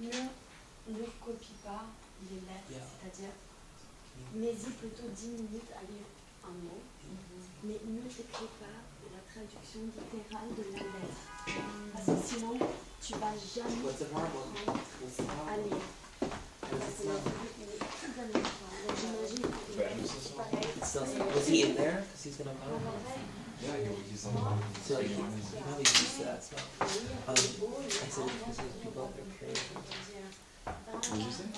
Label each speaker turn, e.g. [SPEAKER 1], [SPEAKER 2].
[SPEAKER 1] ne, ne copie pas les lettres,
[SPEAKER 2] Yeah.
[SPEAKER 1] c'est-à-dire, mets-y plutôt 10 minutes à lire un mot, mais ne t'écris pas la traduction littérale de la lettre. Parce que sinon, tu vas jamais à lire. La j'imagine que
[SPEAKER 3] c'est
[SPEAKER 1] pareil.
[SPEAKER 3] Yeah.
[SPEAKER 2] So probably that Um, I said because people
[SPEAKER 3] 안
[SPEAKER 1] 주세요?